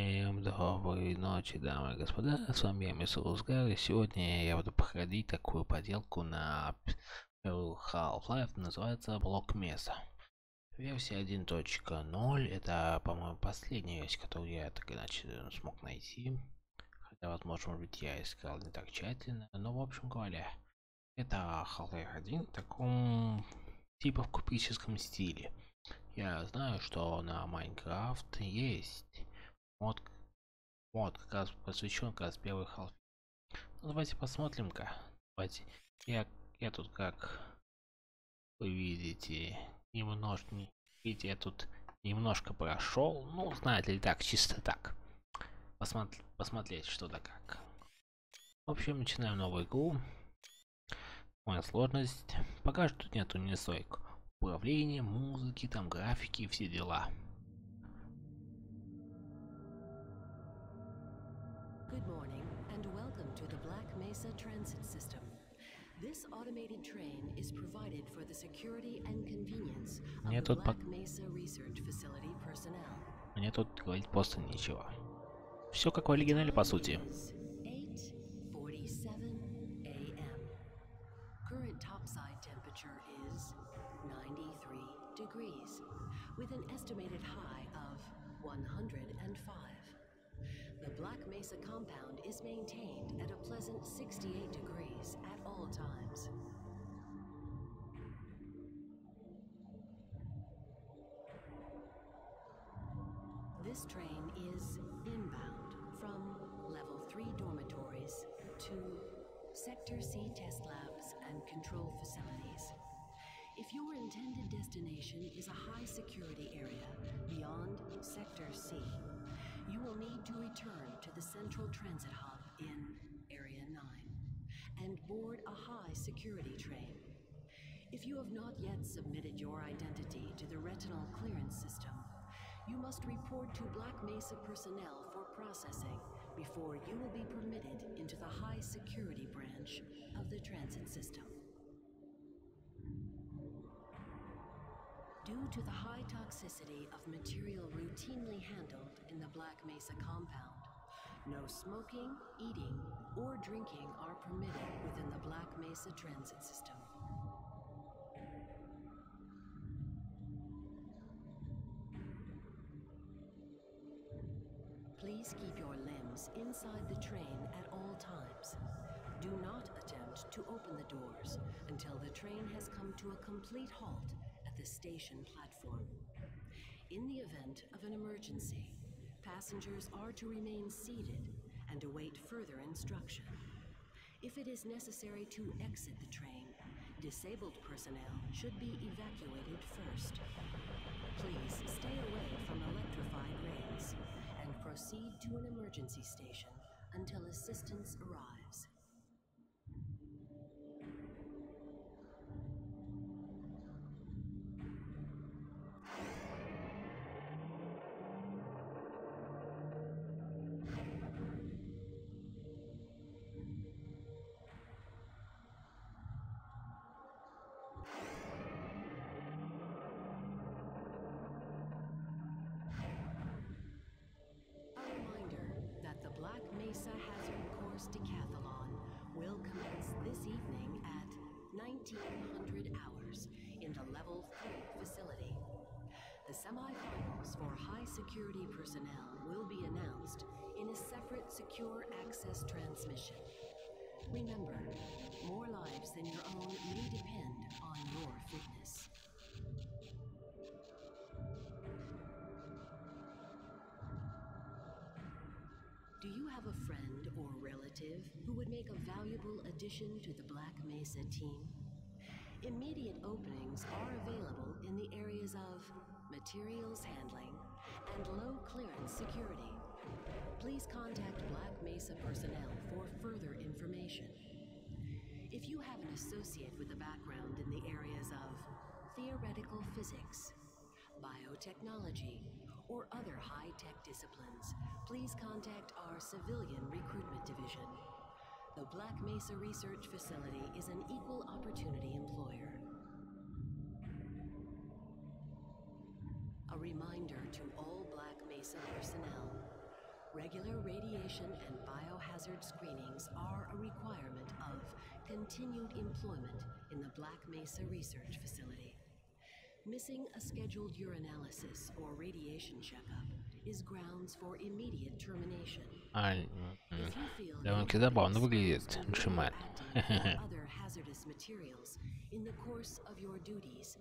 Всем доброй ночи, дамы и господа, с вами я, Узгар, и сегодня я буду проходить такую поделку на Half-Life, называется Блок Меса. Версия 1.0, это, по-моему, последняя версия, которую я так иначе смог найти. Хотя, возможно, может быть, я искал не так тщательно, но, в общем говоря, это Half-Life 1 в таком типа в купеческом стиле. Я знаю, что на Майнкрафт есть мод, мод как раз посвящен как раз первый халф. Ну, давайте посмотрим-ка. Давайте. Я, я тут как вы видите, немножко, видите, я тут немножко прошел. Ну, знаете ли, так, чисто так. Посмотри, посмотреть, что да как. В общем, начинаем новую игру. Моя сложность. Пока что тут нету ни стойк. Управление, музыки, там графики, все дела. To the Black Mesa Transit System. This automated train is provided for the security and convenience of the Black Mesa Research Facility personnel. Мне тут говорить просто нечего. Все как в оригинале по сути. Current topside temperature is 93 degrees, with an estimated high of 105. Black Mesa compound is maintained at a pleasant 68 degrees at all times. This train is inbound from level 3 dormitories to Sector C test labs and control facilities. If your intended destination is a high security area Central Transit Hub in Area 9 and board a high security train. If you have not yet submitted your identity to the retinal clearance system, you must report to Black Mesa personnel for processing before you will be permitted into the high security branch of the transit system. Due to the high toxicity of material routinely handled in the Black Mesa compound, no smoking, eating, or drinking are permitted within the Black Mesa transit system. Please keep your limbs inside the train at all times. Do not attempt to open the doors until the train has come to a complete halt at the station platform. In the event of an emergency, passengers are to remain seated and await further instruction. If it is necessary to exit the train, disabled personnel should be evacuated first. Please stay away from electrified rails and proceed to an emergency station until assistance arrives. Semifinals for high security personnel will be announced in a separate secure access transmission. Remember, more lives than your own may depend on your fitness. Do you have a friend or relative who would make a valuable addition to the Black Mesa team? Immediate openings are available in the areas of materials handling and low clearance security. Please contact Black Mesa personnel for further information. If you have an associate with a background in the areas of theoretical physics, biotechnology, or other high-tech disciplines, please contact our Civilian Recruitment Division. The Black Mesa Research Facility is an equal opportunity employer. A reminder to all Black Mesa personnel. Regular radiation and biohazard screenings are a requirement of continued employment in the Black Mesa Research Facility. Missing a scheduled urinalysis or radiation checkup is grounds for immediate termination. А, м, If м. you feel Довольно-таки you забавно have выглядит, exposed Джимэн. radioactive or other hazardous materials in the course of your duties,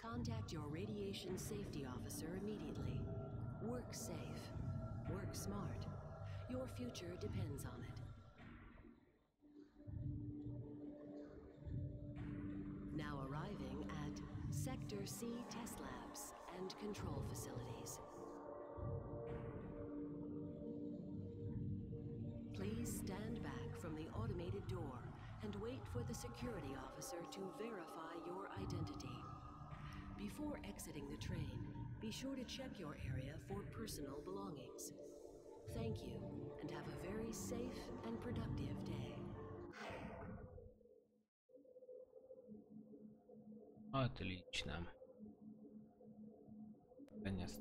contact your radiation safety officer immediately. Work safe. Work smart. Your future depends on it. Now arriving at Sector C test labs and control facilities. Please stand back from the automated door and wait for the security officer to verify your identity. Before exiting the train, be sure to check your area for personal belongings. Thank you and have a very safe and productive day. Отлично. Конец.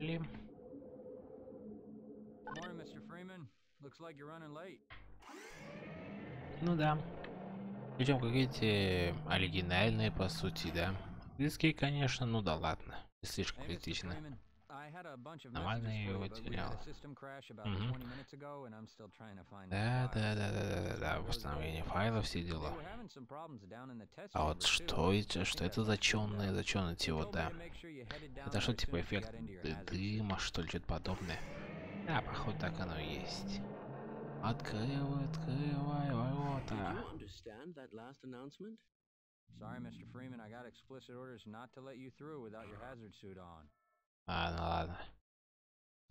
Ли. Morning, Mr. Freeman. Looks like you're running late. Ну да. Причем, как видите, оригинальные по сути, да. Диски, конечно, ну да ладно. Не слишком критично. Навальный его терял. Да, да, да, да, да, да, восстановление файлов все дела. А вот что типа, это, что это зачённые, зачённые типа, да. Это что, типа эффект дыма, что ли, что-то подобное? Да, походу так оно и есть. Открывай, открывай ворота. Sorry, Mr. Freeman, I got explicit orders not to let you through without your hazard suit on. А, ну ладно.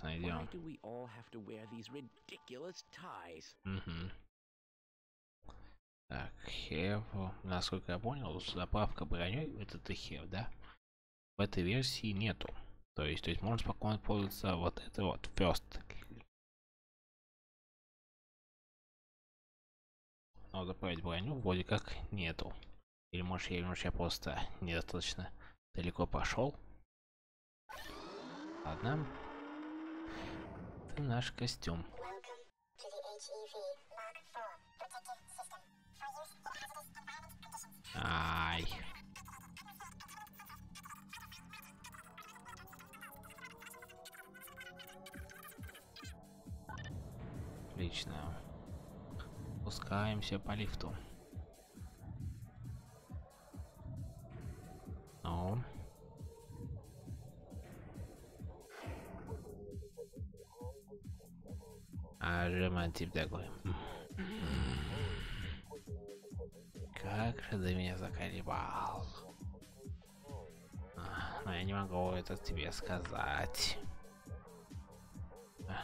Why do we all have to wear these ridiculous ties? Угу. Так, Хев, насколько я понял, заправка броней это ты Хев, да? В этой версии нету. То есть, то есть можно спокойно пользоваться вот это вот First. Но заправить броню вроде как нету. Или может я, может, я просто недостаточно далеко пошел? Ладно. Это наш костюм. Ай. Отлично. Спускаемся по лифту. Романтик такой. Как же ты меня заколебал. А, Но я не могу это тебе сказать. А.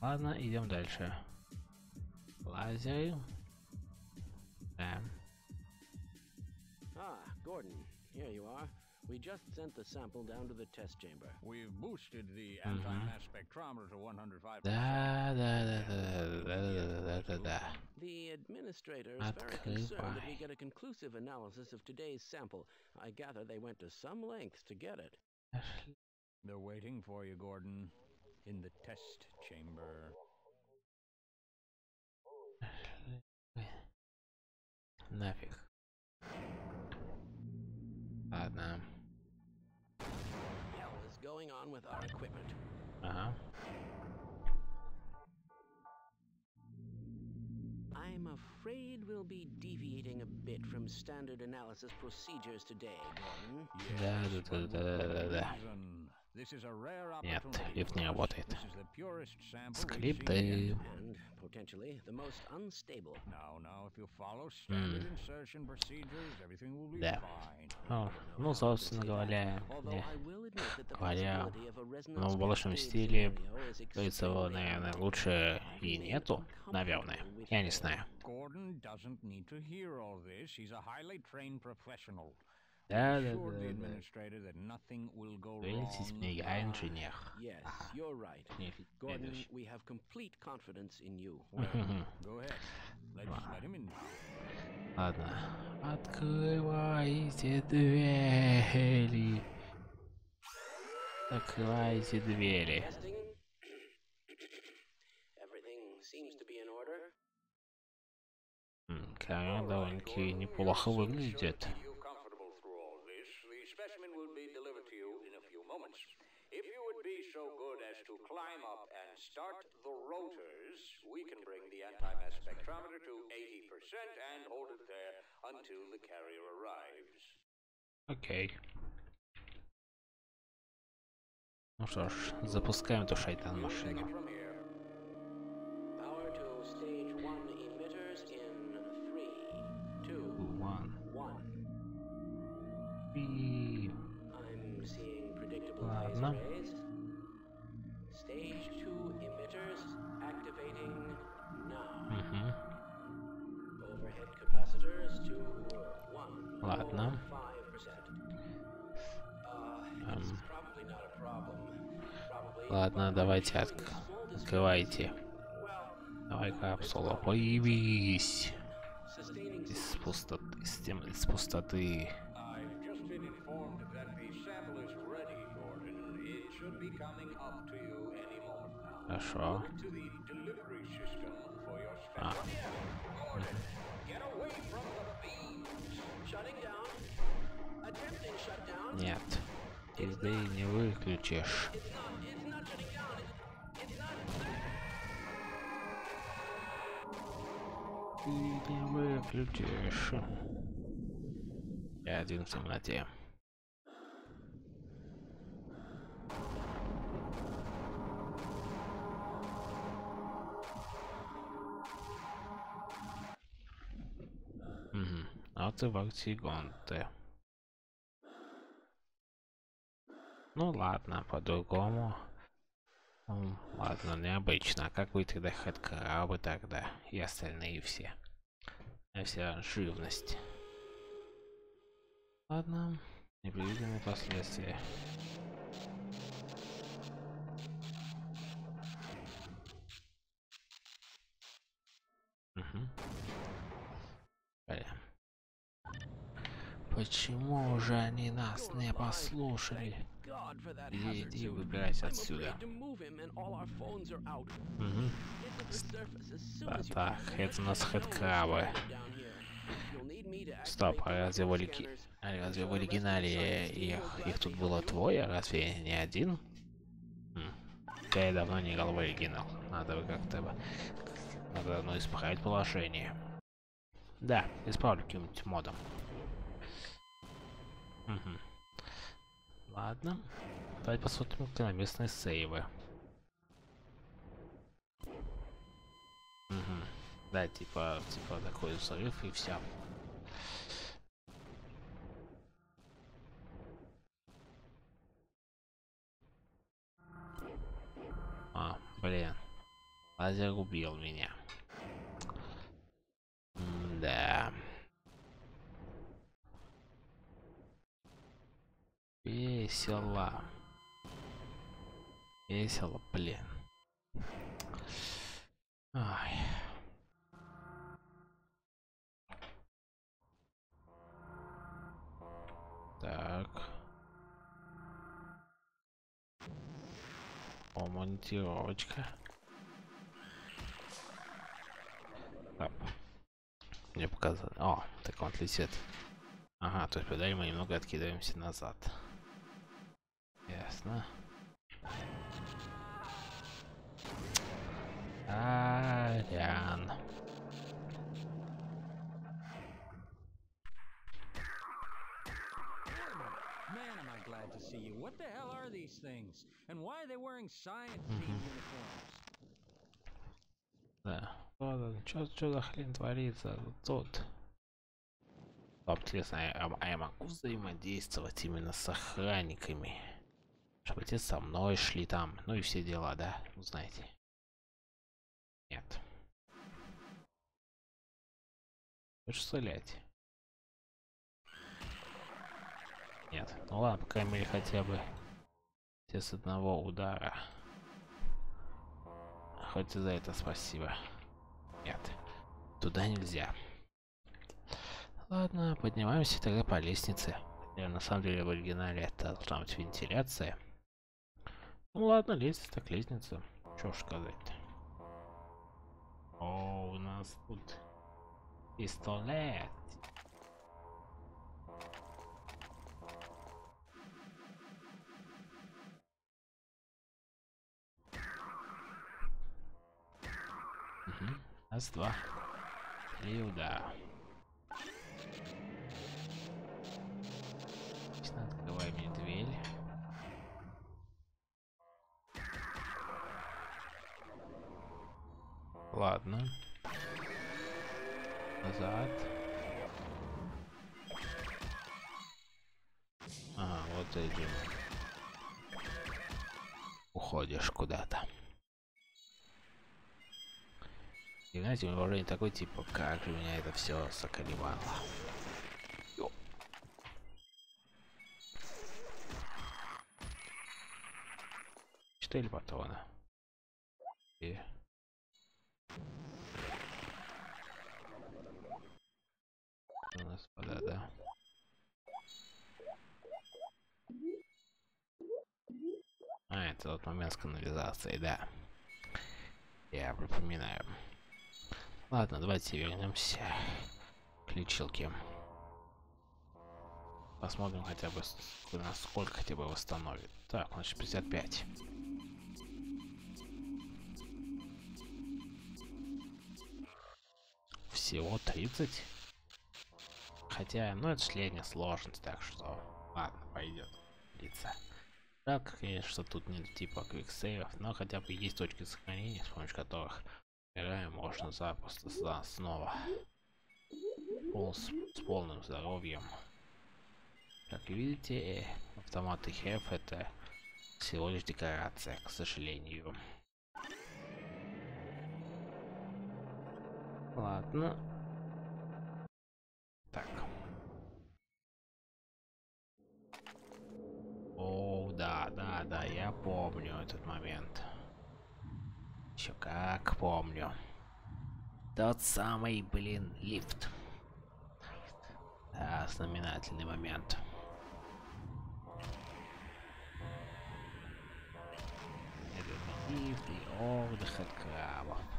Ладно, идем дальше. Лазер. Да. Ah, Gordon, here you are. We just sent the sample down to the test chamber. We've boosted the anti-mass spectrometer to 105. The administrator is very concerned that we get a conclusive analysis of today's sample. I gather they went to some lengths to get it. They're waiting for you, Gordon, in the test chamber. Нафиг. on with our equipment. Uh-huh. I'm afraid we'll be deviating a bit from standard analysis procedures today, Gordon. Yes, Нет, лифт не работает. Скрипты. Mm. Да. О, ну, собственно говоря, не. говоря, ну, в большем стиле, то есть его, наверное, лучше и нету, наверное. Я не знаю. Да, да, да, да. Клянитесь мне, я инженер. Ага. Следующий. Ладно. Открывайте двери. Открывайте двери. Камера довольно-таки неплохо выглядит. to climb up and start the rotors, we can bring the anti-mass spectrometer to 80% and hold it there until the carrier arrives. Okej. Okay. No cóż, zapuskałem to szajtan maszyną. Ладно. 5%. Эм. Ладно, давайте от... открывайте. Давай, капсула, появись. Из пустоты, из, тем... из пустоты. I've It's not. Ты не выключишь. Я один в темноте. Угу. Вот и Ну ладно, по-другому. Ладно, необычно. А как вы тогда хэдкрабы тогда? И остальные все. А вся живность. Ладно. Непредвиденные последствия. Угу. Почему же они нас не послушали? Иди, выбирайся отсюда. Угу. You так, это у нас хэдкрабы. Стоп, а разве в, scanners. а разве в оригинале их, их тут было двое? Разве не один? Хм. Я давно не играл в оригинал. Надо как-то. Надо давно исправить положение. Да, исправлю каким-нибудь модом. Мгм. Ладно. Давайте посмотрим на местные сейвы. Мгм. Да, типа, типа такой взрыв и все. А, блин. Лазер убил меня. да. Весело. Весело, блин. Ай. Так. О, монтировочка. Оп. Мне показалось. О, так он летит. Ага, то есть педаль мы немного откидываемся назад. Ясно. Арян. Man, am I glad to see you. What the hell are these things? And why are they wearing science team uniforms? Да. Ладно, чё, чё за хрень творится тут? Интересно, а я могу взаимодействовать именно с охранниками? Чтобы те со мной шли там, ну и все дела, да? Ну, знаете. Нет. Хочешь стрелять? Нет. Ну ладно, по крайней мере, хотя бы все с одного удара. Хоть и за это спасибо. Нет. Туда нельзя. Ладно, поднимаемся тогда по лестнице. Хотя на самом деле в оригинале это должна быть вентиляция. Ну ладно, лестница так лестница. Что ж сказать-то. О, у нас тут Пистолет. Угу. Раз, два. Три удара. Ладно. Назад. Ага, вот этим. Уходишь куда-то. И знаете, у меня вооружение такой типа, как же меня это все соколевало. Четыре патрона. И... У нас вода, да. А, это тот момент с канализацией, да. Я припоминаю. Ладно, давайте вернемся к лечилке. Посмотрим хотя бы, насколько хотя бы восстановит. Так, значит 55. Всего 30? Хотя, ну это средняя сложность, так что ладно, пойдет. Лица. Жалко, конечно, что тут нет типа квиксейвов, но хотя бы есть точки сохранения, с помощью которых играем можно запросто за снова. Пол с, с полным здоровьем. Как видите, автоматы HEF это всего лишь декорация, к сожалению. Ладно. Так. О, да, да, да, я помню этот момент. Еще как помню. Тот самый, блин, лифт. Да, знаменательный момент. Лифт и отдых от крабов.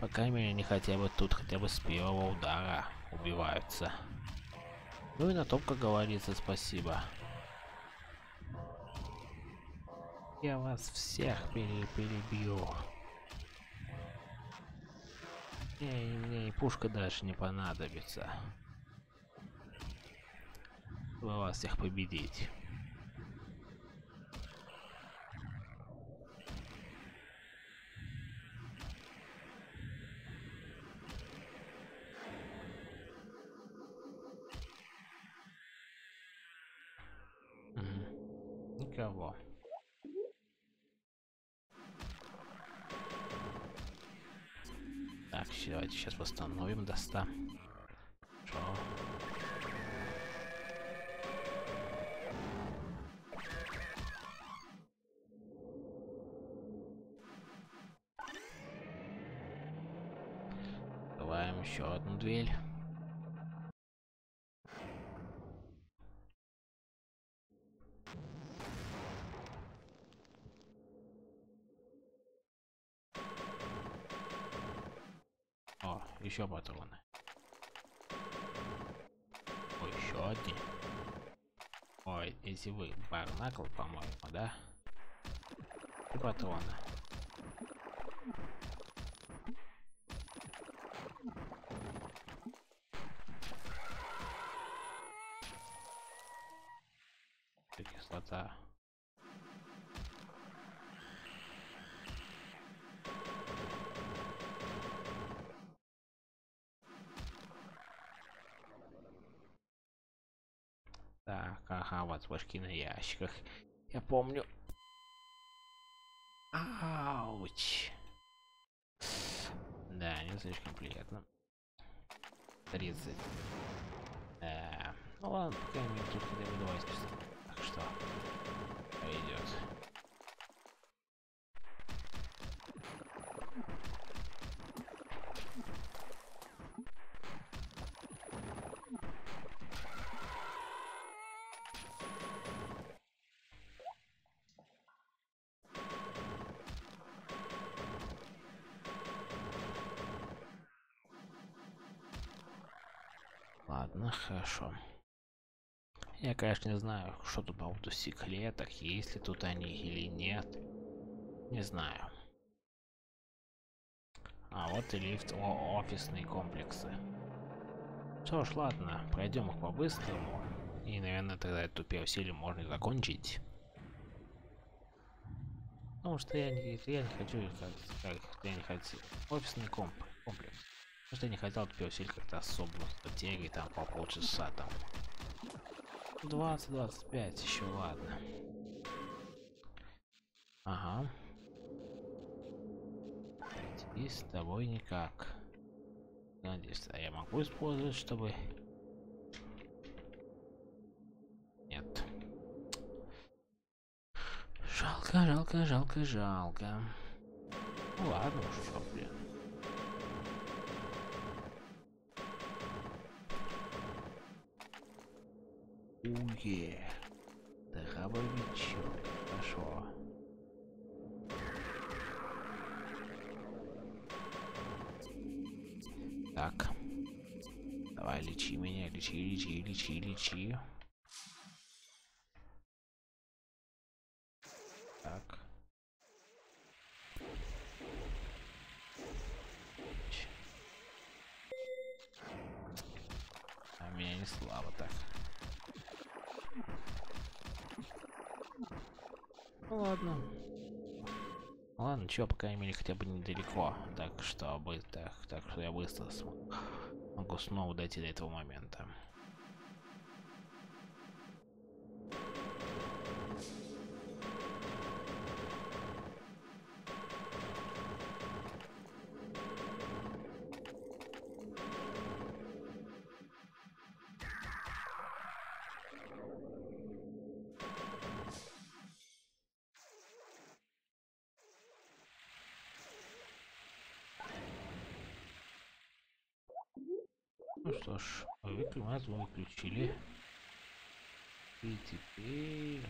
По крайней мере, они хотя бы тут, хотя бы с первого удара убиваются. Ну и на том, как говорится, спасибо. Я вас всех пере перебью. Мне, мне и пушка дальше не понадобится. Чтобы вас всех победить. Открываем еще одну дверь. О, еще патроны. Ой, еще одни. Ой, эти вы барнакл, по-моему, да? И патроны. И Кислота. Так, башки на ящиках. Я помню. Ауч. Да, не слишком приятно. 30. Э, ну ладно, пока я тут 20. Так что пойдет. Хорошо. Я, конечно, не знаю, что тут по поводу секреток, есть ли тут они или нет. Не знаю. А вот и лифт о офисные комплексы. Что ж, ладно, пройдем их по-быстрому. И, наверное, тогда эту серию можно закончить. Потому что я не, я не хочу, как, как я не хочу. Офисный комп, комплекс. Потому что я не хотел серию как-то особо потерять там по полчаса там. 20-25 еще, ладно. Ага. И с тобой никак. Надеюсь, а я могу использовать, чтобы... Нет. Жалко, жалко, жалко, жалко. Ну ладно уж, что, блин. Уе. Дробовичок. Хорошо. Так. Давай, лечи меня, лечи, лечи, лечи, лечи. Так. А меня не слабо так. Ладно. Ладно, чё, по крайней мере, хотя бы недалеко. Так что, так, так что я быстро смогу, могу снова дойти до этого момента. Нас выключили. И теперь...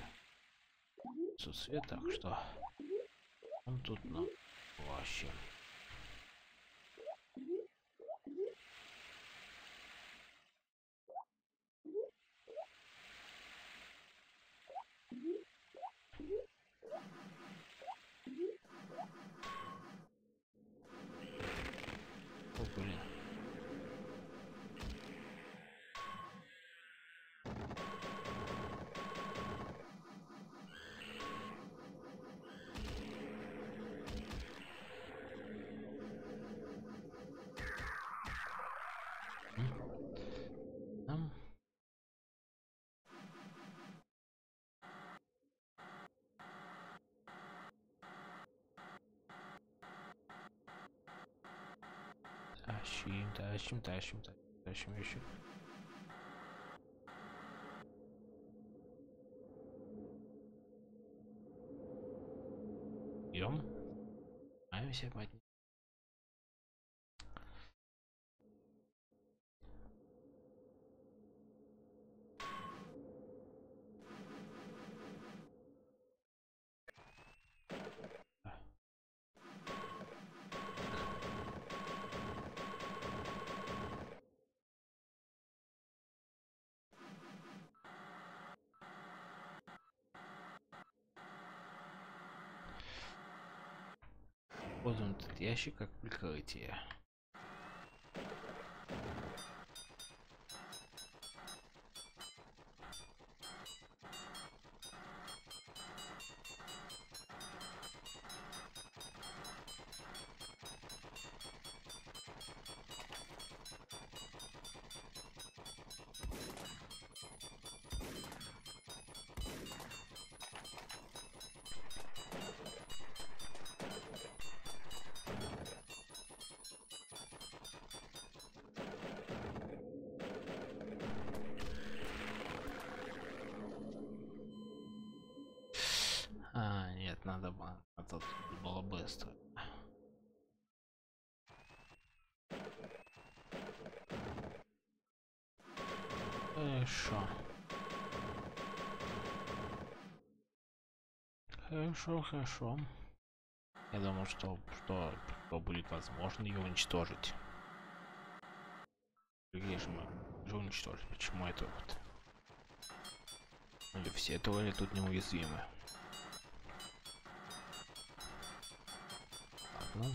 Отсутствие, так что... Он тут на... Вообще. О, блин. Там. Тащим, тащим, тащим, тащим, тащим еще. Идем. Маемся под Используем этот ящик как прикрытие. Надо было, тут было быстро. Хорошо. Хорошо, хорошо. Я думаю, что, что, что будет возможно ее уничтожить. Где же мы? же уничтожить. Почему это вот? Или все твари тут неуязвимы? Ладно.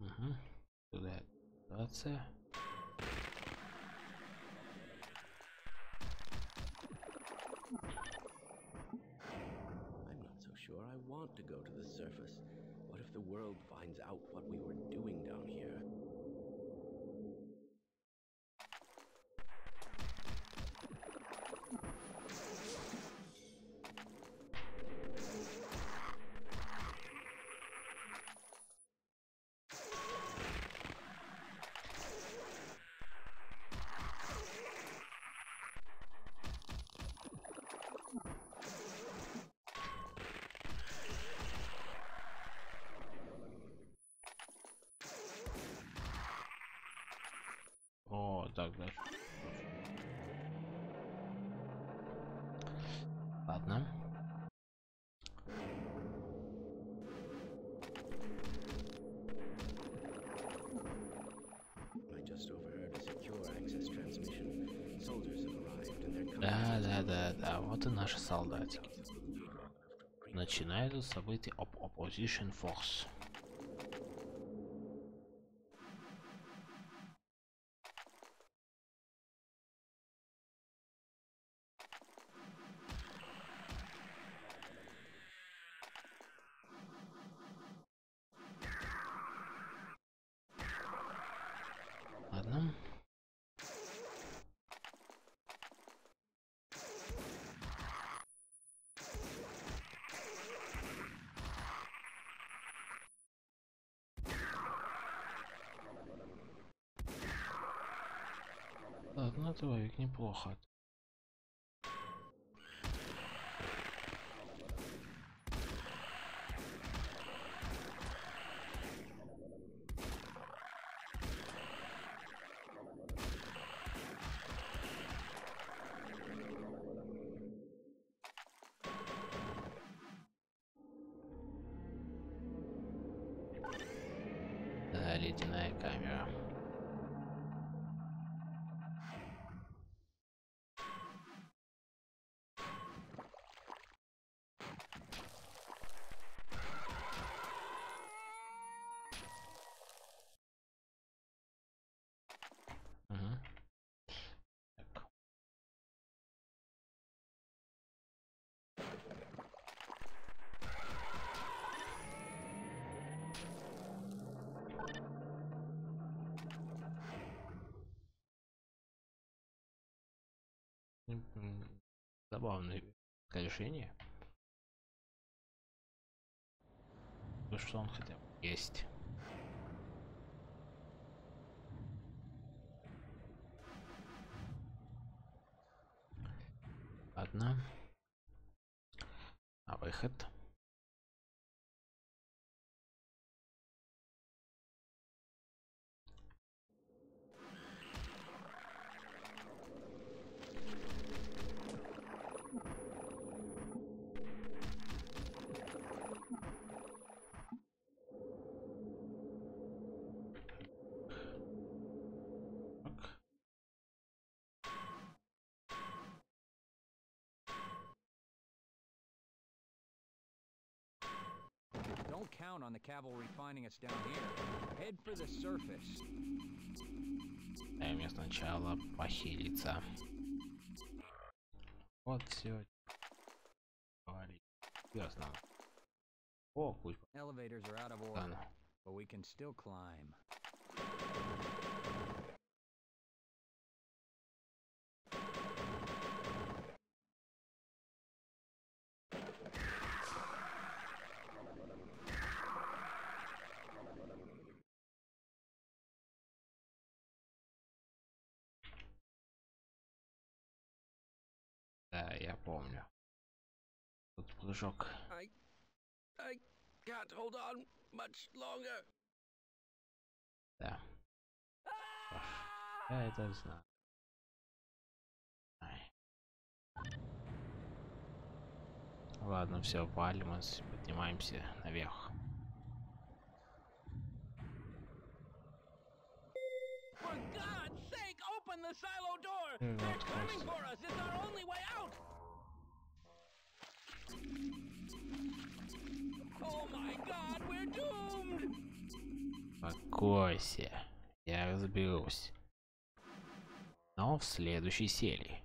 Угу. Туда ситуация. I'm go to the surface. What if the world finds out what we were arrived and they're coming. Да, да, да, да. Вот и наши солдатики. Начинаются события об Opposition Force. Ладно. Ладно, твоих неплохо. Да, ледяная камера. Мгм. Так. М, м, Забавное решение. Ну что он хотел? Есть. Ладно. А выход? Don't count on the cavalry finding us down here. Head for the surface. Дай мне сначала похилиться. Вот все. Говори. Ясно. О, пусть. Elevators are out of order, Ладно. but we can still climb. Помню. Тут прыжок. I, I can't hold on much longer. Да. Я это знаю. Ай. Ладно, все, валим, поднимаемся наверх. For God's sake, open the silo door! Mm, They're of coming course. for us! It's our only way out! Успокойся, я разберусь. Но в следующей серии.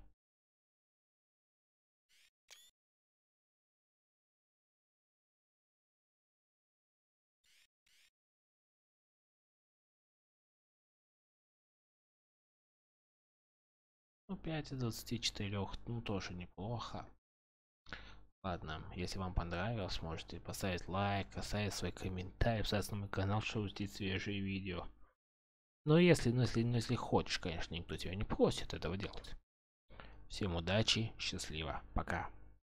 Ну, 5 из 24, ну, тоже неплохо. Ладно, если вам понравилось, можете поставить лайк, оставить свой комментарий, подписаться на мой канал, чтобы увидеть свежие видео. Но если, ну, если, ну, если хочешь, конечно, никто тебя не просит этого делать. Всем удачи, счастливо, пока.